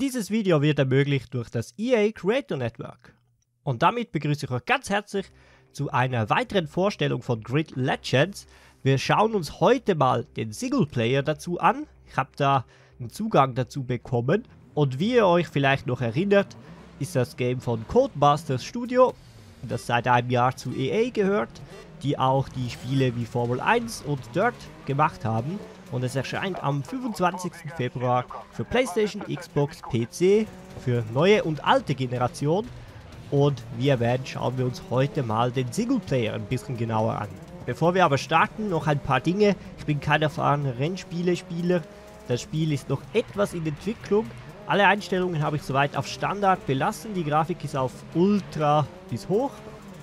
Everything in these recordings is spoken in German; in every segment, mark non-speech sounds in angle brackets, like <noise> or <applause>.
Dieses Video wird ermöglicht durch das EA Creator Network. Und damit begrüße ich euch ganz herzlich zu einer weiteren Vorstellung von Grid Legends. Wir schauen uns heute mal den Singleplayer dazu an. Ich habe da einen Zugang dazu bekommen. Und wie ihr euch vielleicht noch erinnert, ist das Game von Codemasters Studio, das seit einem Jahr zu EA gehört, die auch die Spiele wie Formel 1 und Dirt gemacht haben und es erscheint am 25. Februar für PlayStation, Xbox, PC, für neue und alte Generation. Und wie erwähnt, schauen wir uns heute mal den Singleplayer ein bisschen genauer an. Bevor wir aber starten, noch ein paar Dinge. Ich bin kein erfahrener Rennspiele-Spieler. Das Spiel ist noch etwas in Entwicklung. Alle Einstellungen habe ich soweit auf Standard belassen. Die Grafik ist auf Ultra bis hoch.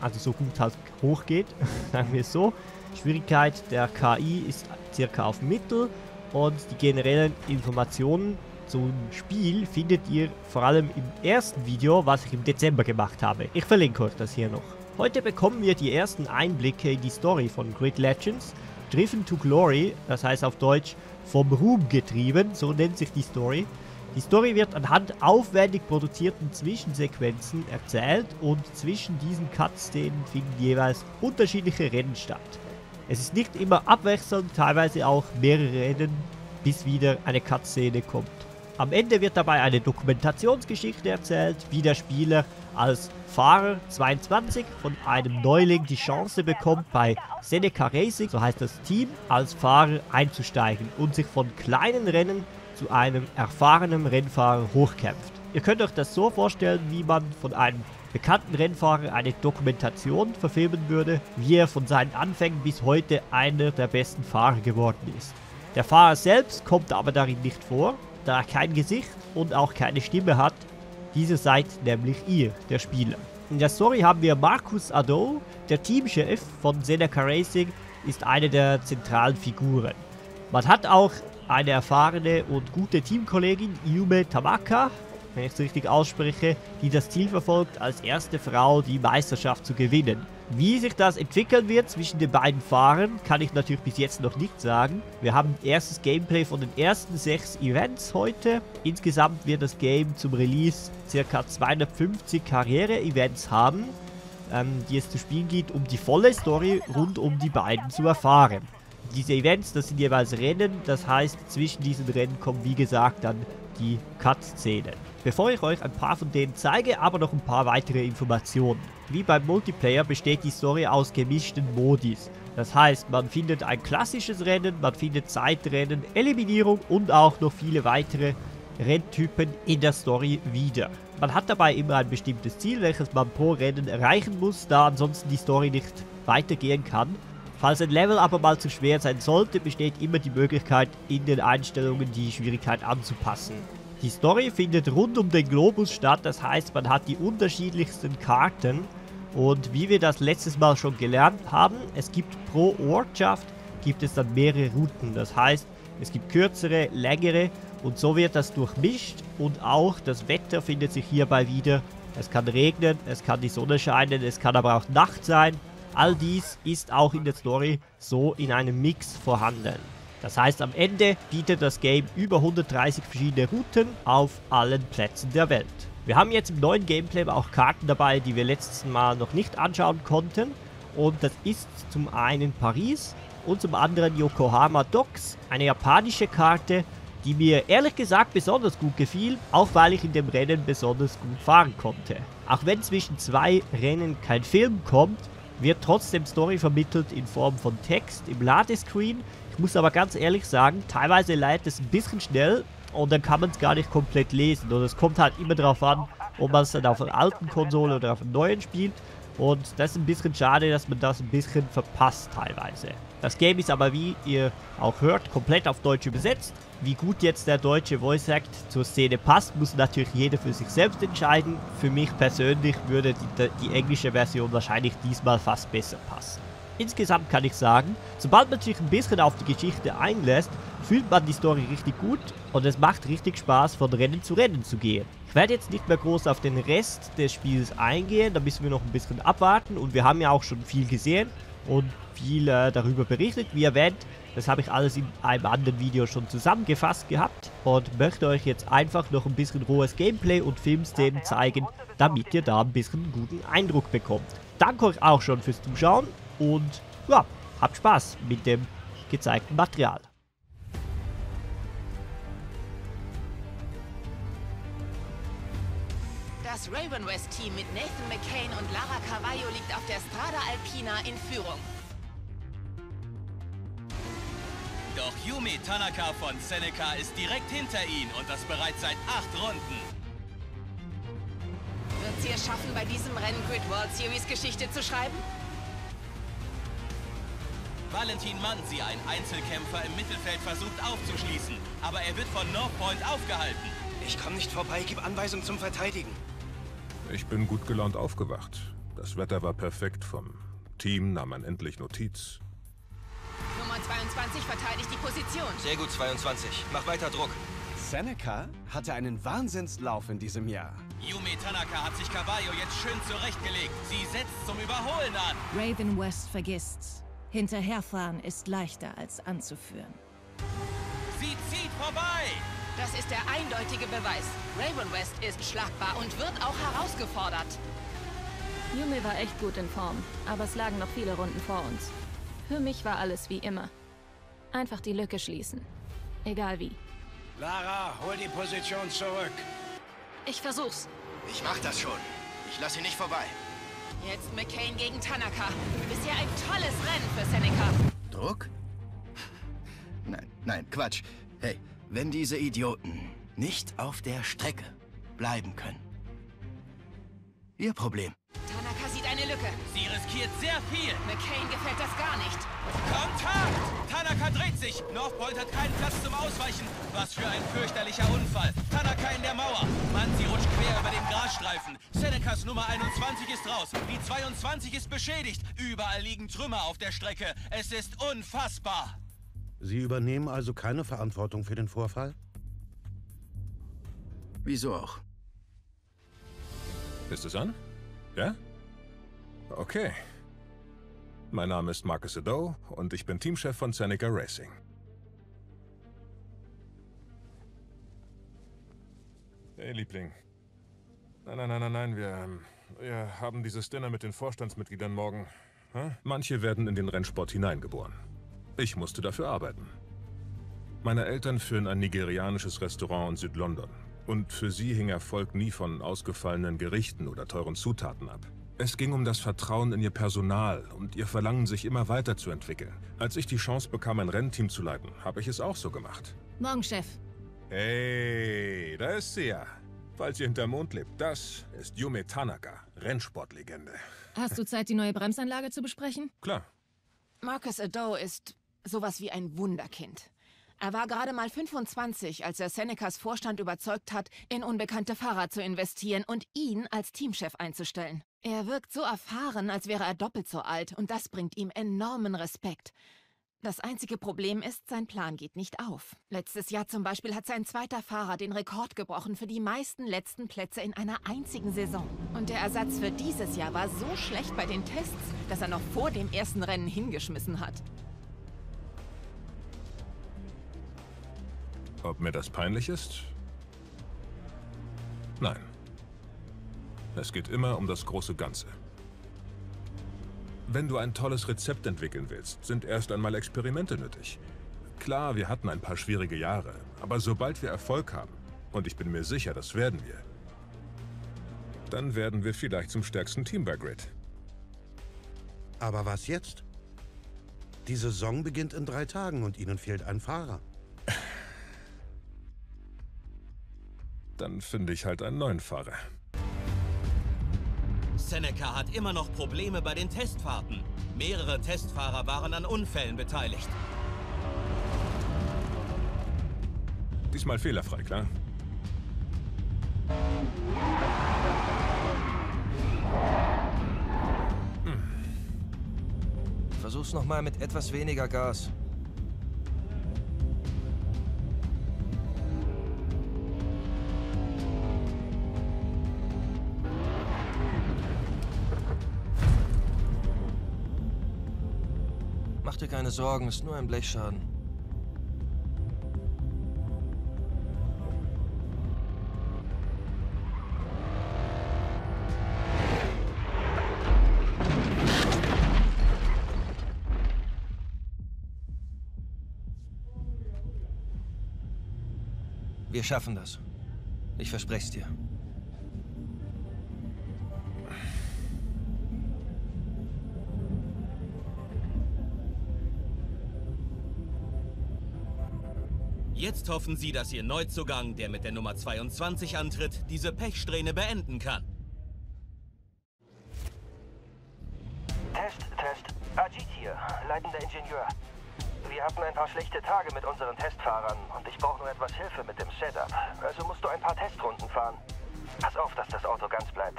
Also so gut halt hoch geht, <laughs> sagen wir es so. Schwierigkeit der KI ist circa auf Mittel und die generellen Informationen zum Spiel findet ihr vor allem im ersten Video, was ich im Dezember gemacht habe. Ich verlinke euch das hier noch. Heute bekommen wir die ersten Einblicke in die Story von Grid Legends. Driven to Glory, das heißt auf Deutsch vom Ruhm getrieben, so nennt sich die Story. Die Story wird anhand aufwendig produzierten Zwischensequenzen erzählt und zwischen diesen Cut-Szenen finden jeweils unterschiedliche Rennen statt. Es ist nicht immer abwechselnd, teilweise auch mehrere Rennen, bis wieder eine Cutscene kommt. Am Ende wird dabei eine Dokumentationsgeschichte erzählt, wie der Spieler als Fahrer 22 von einem Neuling die Chance bekommt, bei Seneca Racing, so heißt das Team, als Fahrer einzusteigen und sich von kleinen Rennen zu einem erfahrenen Rennfahrer hochkämpft. Ihr könnt euch das so vorstellen, wie man von einem bekannten Rennfahrer eine Dokumentation verfilmen würde, wie er von seinen Anfängen bis heute einer der besten Fahrer geworden ist. Der Fahrer selbst kommt aber darin nicht vor, da er kein Gesicht und auch keine Stimme hat. Diese seid nämlich ihr, der Spieler. In der Story haben wir Markus Ado, der Teamchef von Seneca Racing, ist eine der zentralen Figuren. Man hat auch eine erfahrene und gute Teamkollegin Yume Tamaka, wenn ich es richtig ausspreche, die das Ziel verfolgt, als erste Frau die Meisterschaft zu gewinnen. Wie sich das entwickeln wird zwischen den beiden Fahrern, kann ich natürlich bis jetzt noch nicht sagen. Wir haben erstes Gameplay von den ersten sechs Events heute. Insgesamt wird das Game zum Release ca. 250 Karriere-Events haben, ähm, die es zu spielen geht, um die volle Story rund um die beiden zu erfahren. Diese Events, das sind jeweils Rennen, das heißt, zwischen diesen Rennen kommen wie gesagt dann die Cut-Szenen. Bevor ich euch ein paar von denen zeige, aber noch ein paar weitere Informationen. Wie beim Multiplayer besteht die Story aus gemischten Modis. Das heißt, man findet ein klassisches Rennen, man findet Zeitrennen, Eliminierung und auch noch viele weitere Renntypen in der Story wieder. Man hat dabei immer ein bestimmtes Ziel, welches man pro Rennen erreichen muss, da ansonsten die Story nicht weitergehen kann. Falls ein Level aber mal zu schwer sein sollte, besteht immer die Möglichkeit, in den Einstellungen die Schwierigkeit anzupassen. Die Story findet rund um den Globus statt, das heißt, man hat die unterschiedlichsten Karten und wie wir das letztes Mal schon gelernt haben, es gibt pro Ortschaft gibt es dann mehrere Routen, das heißt, es gibt kürzere, längere und so wird das durchmischt und auch das Wetter findet sich hierbei wieder. Es kann regnen, es kann die Sonne scheinen, es kann aber auch Nacht sein All dies ist auch in der Story so in einem Mix vorhanden. Das heißt, am Ende bietet das Game über 130 verschiedene Routen auf allen Plätzen der Welt. Wir haben jetzt im neuen Gameplay auch Karten dabei, die wir letztes Mal noch nicht anschauen konnten. Und das ist zum einen Paris und zum anderen Yokohama Docks, eine japanische Karte, die mir ehrlich gesagt besonders gut gefiel, auch weil ich in dem Rennen besonders gut fahren konnte. Auch wenn zwischen zwei Rennen kein Film kommt, wird trotzdem Story vermittelt in Form von Text im Ladescreen. Ich muss aber ganz ehrlich sagen, teilweise leitet es ein bisschen schnell und dann kann man es gar nicht komplett lesen. Und es kommt halt immer darauf an, ob man es dann auf einer alten Konsole oder auf einer neuen spielt. Und das ist ein bisschen schade, dass man das ein bisschen verpasst teilweise. Das Game ist aber, wie ihr auch hört, komplett auf Deutsch übersetzt. Wie gut jetzt der deutsche Voice Act zur Szene passt, muss natürlich jeder für sich selbst entscheiden. Für mich persönlich würde die, die englische Version wahrscheinlich diesmal fast besser passen. Insgesamt kann ich sagen, sobald man sich ein bisschen auf die Geschichte einlässt, fühlt man die Story richtig gut und es macht richtig Spaß, von Rennen zu Rennen zu gehen. Ich werde jetzt nicht mehr groß auf den Rest des Spiels eingehen, da müssen wir noch ein bisschen abwarten und wir haben ja auch schon viel gesehen und viel äh, darüber berichtet. Wie erwähnt, Das habe ich alles in einem anderen Video schon zusammengefasst gehabt und möchte euch jetzt einfach noch ein bisschen rohes Gameplay und Filmszenen zeigen, damit ihr da ein bisschen einen guten Eindruck bekommt. Danke euch auch schon fürs Zuschauen und ja, habt Spaß mit dem gezeigten Material. Das Raven West Team mit Nathan McCain und Lara Carvalho liegt auf der Strada Alpina in Führung. Doch Yumi Tanaka von Seneca ist direkt hinter ihnen und das bereits seit acht Runden. Wird sie es schaffen, bei diesem Rennen Grid World Series Geschichte zu schreiben? Valentin Manzi, ein Einzelkämpfer im Mittelfeld, versucht aufzuschließen, aber er wird von North Point aufgehalten. Ich komme nicht vorbei, gib Anweisung zum Verteidigen. Ich bin gut gelaunt aufgewacht. Das Wetter war perfekt. Vom Team nahm man endlich Notiz. Nummer 22 verteidigt die Position. Sehr gut, 22. Mach weiter Druck. Seneca hatte einen Wahnsinnslauf in diesem Jahr. Yumi Tanaka hat sich Caballo jetzt schön zurechtgelegt. Sie setzt zum Überholen an. Raven West vergisst's. Hinterherfahren ist leichter als anzuführen. Sie zieht vorbei. Das ist der eindeutige Beweis. Raven West ist schlagbar und wird auch herausgefordert. Yumi war echt gut in Form, aber es lagen noch viele Runden vor uns. Für mich war alles wie immer. Einfach die Lücke schließen. Egal wie. Lara, hol die Position zurück. Ich versuch's. Ich mach das schon. Ich lasse ihn nicht vorbei. Jetzt McCain gegen Tanaka. Bisher ein tolles Rennen für Seneca. Druck? Nein, nein, Quatsch. Hey, wenn diese Idioten nicht auf der Strecke bleiben können. Ihr Problem. Eine Lücke. Sie riskiert sehr viel. McCain gefällt das gar nicht. Kontakt! Tanaka dreht sich. Northpoint hat keinen Platz zum Ausweichen. Was für ein fürchterlicher Unfall. Tanaka in der Mauer. Manzi rutscht quer über den Grasstreifen. Senecas Nummer 21 ist raus. Die 22 ist beschädigt. Überall liegen Trümmer auf der Strecke. Es ist unfassbar. Sie übernehmen also keine Verantwortung für den Vorfall? Wieso auch? Ist es an? Ja? Okay. Mein Name ist Marcus Ado und ich bin Teamchef von Seneca Racing. Hey, Liebling. Nein, nein, nein, nein, nein, wir, ähm, wir haben dieses Dinner mit den Vorstandsmitgliedern morgen. Hä? Manche werden in den Rennsport hineingeboren. Ich musste dafür arbeiten. Meine Eltern führen ein nigerianisches Restaurant in Südlondon. Und für sie hing Erfolg nie von ausgefallenen Gerichten oder teuren Zutaten ab. Es ging um das Vertrauen in ihr Personal und ihr Verlangen, sich immer weiterzuentwickeln. Als ich die Chance bekam, ein Rennteam zu leiten, habe ich es auch so gemacht. Morgen, Chef. Hey, da ist sie ja. Falls ihr hinterm Mond lebt, das ist Yume Tanaka, Rennsportlegende. Hast du Zeit, die neue Bremsanlage zu besprechen? Klar. Marcus Ado ist sowas wie ein Wunderkind. Er war gerade mal 25, als er Senecas Vorstand überzeugt hat, in unbekannte Fahrer zu investieren und ihn als Teamchef einzustellen. Er wirkt so erfahren, als wäre er doppelt so alt, und das bringt ihm enormen Respekt. Das einzige Problem ist, sein Plan geht nicht auf. Letztes Jahr zum Beispiel hat sein zweiter Fahrer den Rekord gebrochen für die meisten letzten Plätze in einer einzigen Saison. Und der Ersatz für dieses Jahr war so schlecht bei den Tests, dass er noch vor dem ersten Rennen hingeschmissen hat. Ob mir das peinlich ist? Nein. Es geht immer um das große Ganze. Wenn du ein tolles Rezept entwickeln willst, sind erst einmal Experimente nötig. Klar, wir hatten ein paar schwierige Jahre, aber sobald wir Erfolg haben, und ich bin mir sicher, das werden wir, dann werden wir vielleicht zum stärksten Team bei Grid. Aber was jetzt? Die Saison beginnt in drei Tagen und Ihnen fehlt ein Fahrer. Dann finde ich halt einen neuen Fahrer. Seneca hat immer noch Probleme bei den Testfahrten. Mehrere Testfahrer waren an Unfällen beteiligt. Diesmal fehlerfrei, klar? Versuch's nochmal mit etwas weniger Gas. Mach dir keine Sorgen, ist nur ein Blechschaden. Wir schaffen das. Ich verspreche es dir. Jetzt hoffen sie, dass ihr Neuzugang, der mit der Nummer 22 antritt, diese Pechsträhne beenden kann. Test, Test. Ajit hier, leitender Ingenieur. Wir hatten ein paar schlechte Tage mit unseren Testfahrern und ich brauche nur etwas Hilfe mit dem Setup. Also musst du ein paar Testrunden fahren. Pass auf, dass das Auto ganz bleibt.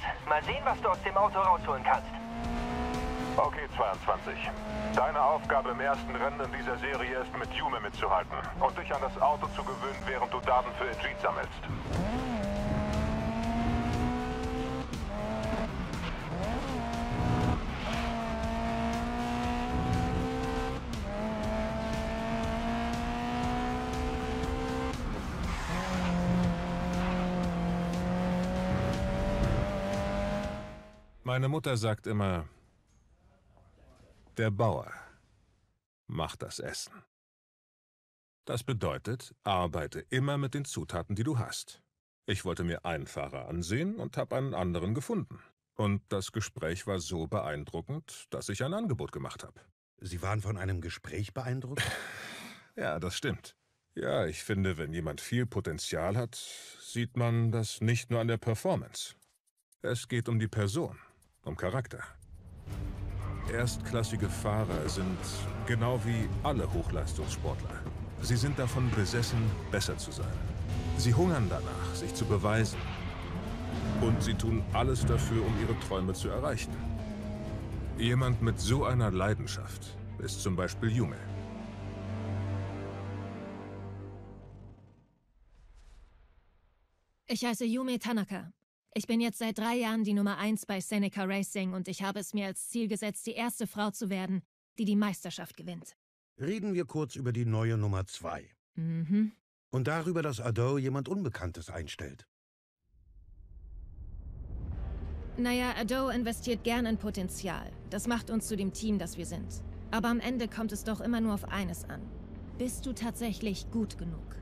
Gas. Mal sehen, was du aus dem Auto rausholen kannst. Okay, 22. Deine Aufgabe im ersten Rennen in dieser Serie ist, mit Yume mitzuhalten und dich an das Auto zu gewöhnen, während du Daten für Ajit sammelst. Meine Mutter sagt immer, der Bauer macht das Essen. Das bedeutet, arbeite immer mit den Zutaten, die du hast. Ich wollte mir einen Fahrer ansehen und habe einen anderen gefunden. Und das Gespräch war so beeindruckend, dass ich ein Angebot gemacht habe. Sie waren von einem Gespräch beeindruckt? <laughs> Ja, das stimmt. Ja, ich finde, wenn jemand viel Potenzial hat, sieht man das nicht nur an der Performance. Es geht um die Person, um Charakter. Erstklassige Fahrer sind genau wie alle Hochleistungssportler. Sie sind davon besessen, besser zu sein. Sie hungern danach, sich zu beweisen. Und sie tun alles dafür, um ihre Träume zu erreichen. Jemand mit so einer Leidenschaft ist zum Beispiel Yume. Ich heiße Yume Tanaka. Ich bin jetzt seit drei Jahren die Nummer eins bei Seneca Racing und ich habe es mir als Ziel gesetzt, die erste Frau zu werden, die die Meisterschaft gewinnt. Reden wir kurz über die neue Nummer zwei. Mhm. Und darüber, dass Ado jemand Unbekanntes einstellt. Naja, Ado investiert gern in Potenzial. Das macht uns zu dem Team, das wir sind. Aber am Ende kommt es doch immer nur auf eines an. Bist du tatsächlich gut genug?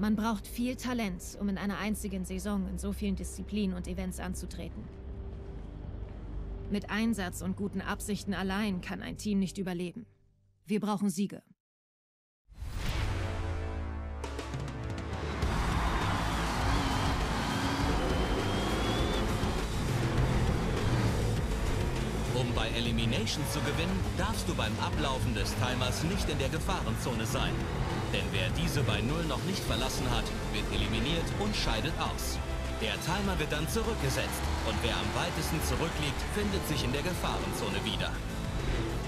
Man braucht viel Talent, um in einer einzigen Saison in so vielen Disziplinen und Events anzutreten. Mit Einsatz und guten Absichten allein kann ein Team nicht überleben. Wir brauchen Siege. Um bei Elimination zu gewinnen, darfst du beim Ablaufen des Timers nicht in der Gefahrenzone sein. Denn wer diese bei Null noch nicht verlassen hat, wird eliminiert und scheidet aus. Der Timer wird dann zurückgesetzt und wer am weitesten zurückliegt, findet sich in der Gefahrenzone wieder.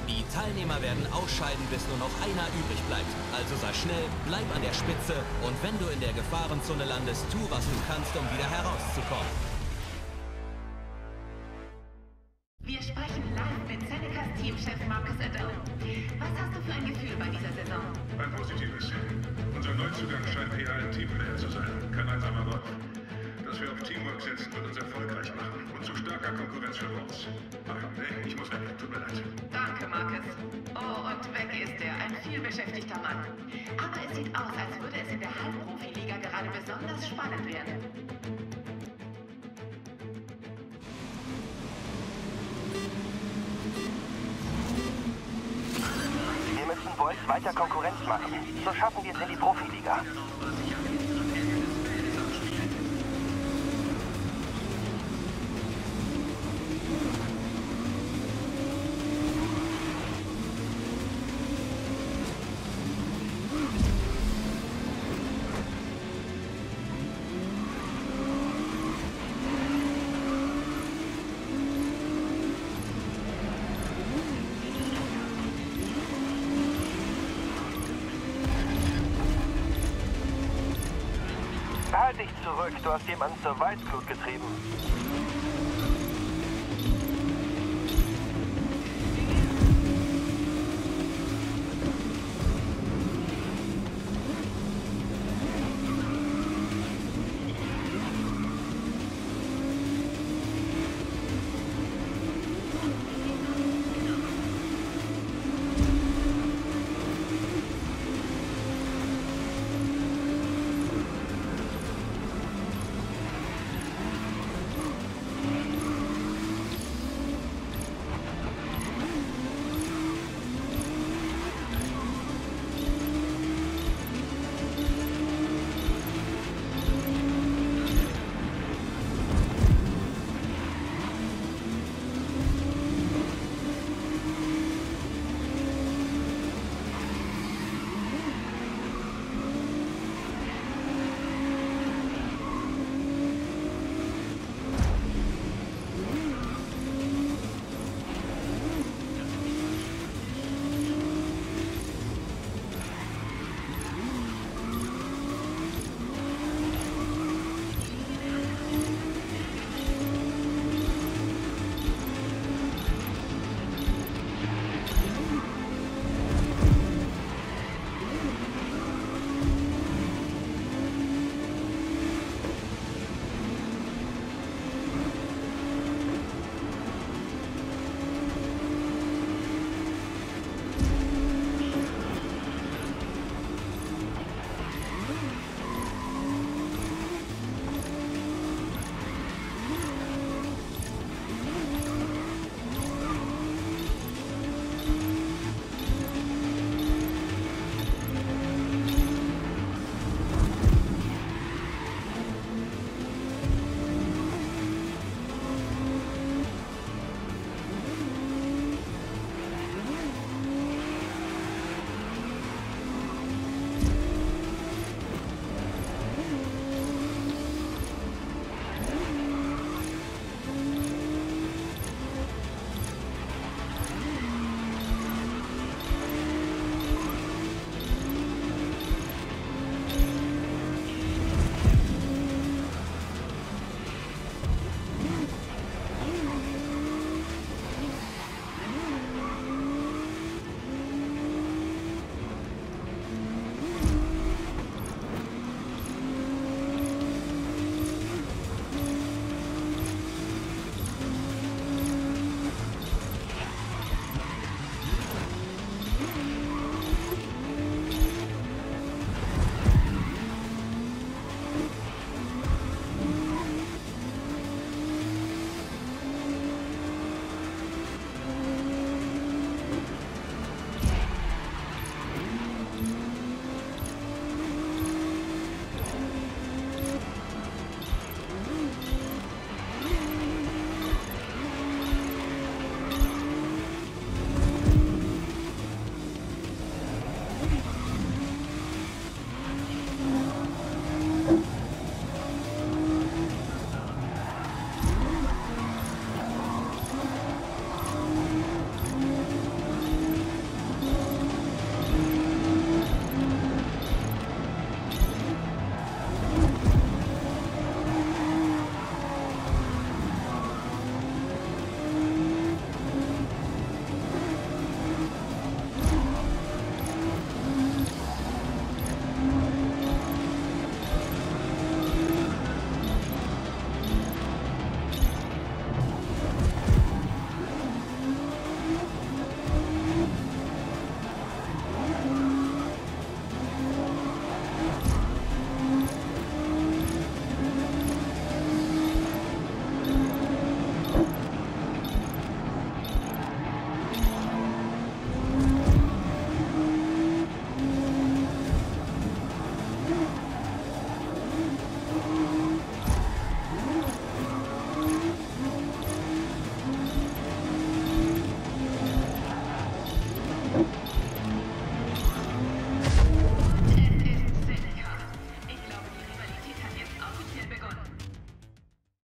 Die Teilnehmer werden ausscheiden, bis nur noch einer übrig bleibt. Also sei schnell, bleib an der Spitze und wenn du in der Gefahrenzone landest, tu, was du kannst, um wieder herauszukommen. Gerade besonders spannend werden. Wir müssen Boys weiter Konkurrenz machen. So schaffen wir es in die Profiliga. zurück. Du hast jemanden zur Weißglut getrieben.